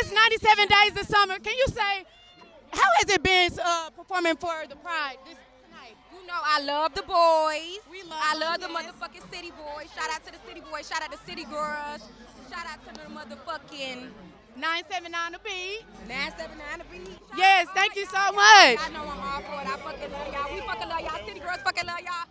It's 97 days of summer. Can you say, how has it been uh, performing for the Pride this tonight? You know I love the boys. We love I them, love the yes. motherfucking city boys. Shout out to the city boys. Shout out to city girls. Shout out to the motherfucking 979 The Beat. 979 The Beat. Yes, thank you so much. I know I'm all for it. I fucking love y'all. We fucking love y'all. City girls fucking love y'all.